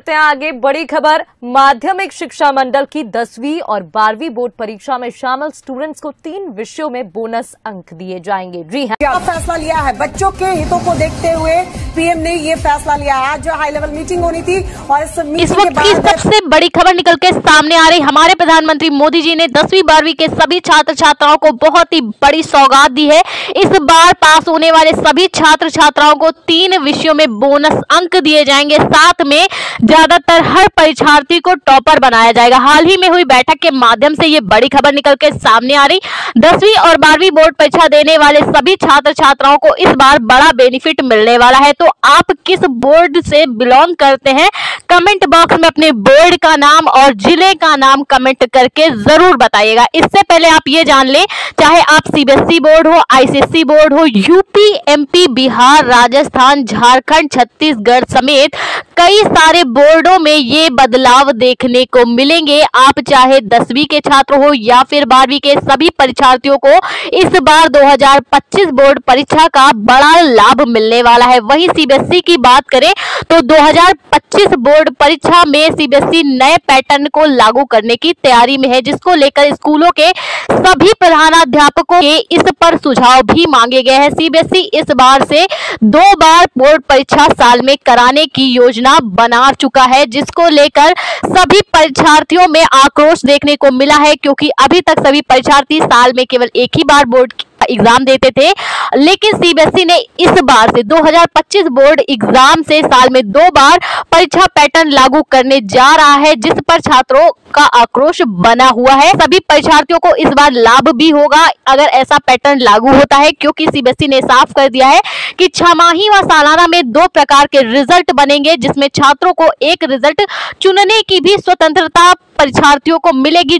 बढ़ते हैं आगे बड़ी खबर। माध्यमिक शिक्षा मंडल की दसवीं और बारहवीं बोर्ड परीक्षा में शामिल स्टूडेंट्स को तीन विषयों में बोनस अंक दिए जाएँगे। जी हाँ। फैसला लिया है? बच्चों के हितों को देखते हुए पीएम ने ये फैसला लिया। है आज जो हाई लेवल मीटिंग होनी थी और इस इस वक्त की सबसे बड़ी खबर निकल के सामने आ रही। हमारे प्रधानमंत्री मोदी जी ने दसवीं बारहवीं के सभी छात्र छात्राओं को बहुत ही बड़ी सौगात दी है। इस बार पास होने वाले सभी छात्र छात्राओं को तीन विषयों में बोनस अंक दिए जाएँगे। साथ में ज़्यादातर हर परीक्षार्थी को टॉपर बनाया जाएगा। हाल ही में हुई बैठक के माध्यम से ये बड़ी खबर निकल के सामने आ रही। दसवीं और बारहवीं बोर्ड परीक्षा देने वाले सभी छात्र छात्राओं को इस बार बड़ा बेनिफिट मिलने वाला है। तो आप किस बोर्ड से बिलोंग करते हैं? कमेंट बॉक्स में अपने बोर्ड का नाम और ज़िले का नाम कमेंट करके ज़रूर बताइएगा। इससे पहले आप ये जान लें, चाहे आप सीबीएसई बोर्ड हो आईसीएसई बोर्ड हो यूपी एमपी बिहार, राजस्थान, झारखंड, छत्तीसगढ़ समेत कई सारे बोर्डों में ये बदलाव देखने को मिलेंगे। आप चाहे दसवीं के छात्र हो या फिर बारहवीं के सभी परीक्षार्थियों को इस बार 2025 बोर्ड परीक्षा का बड़ा लाभ मिलने वाला है। वहीं सीबीएसई की बात करें तो 2025 बोर्ड परीक्षा में सीबीएसई नए पैटर्न को लागू करने की तैयारी में है, जिसको लेकर स्कूलों के सभी प्रधानाध्यापकों के इस पर सुझाव भी मांगे गए हैं। सीबीएसई इस बार से दो बार बोर्ड परीक्षा साल में कराने की योजना बना चुका है, जिसको लेकर सभी परीक्षार्थियों में आक्रोश देखने को मिला है, क्योंकि अभी तक सभी परीक्षार्थी साल में केवल एक ही बार बोर्ड एग्ज़ाम देते थे। लेकिन सीबीएसई ने इस बार से 2025 बोर्ड एग्ज़ाम से साल में दो बार परीक्षा पैटर्न लागू करने जा रहा है, जिस पर छात्रों का आक्रोश बना हुआ है। सभी परीक्षार्थियों को इस बार लाभ भी होगा अगर ऐसा पैटर्न लागू होता है, क्योंकि सीबीएसई ने साफ़ कर दिया है कि छमाही व सालाना में दो प्रकार के रिज़ल्ट बनेंगे, जिसमें छात्रों को एक रिज़ल्ट चुनने की भी स्वतंत्रता परीक्षार्थियों को मिलेगी।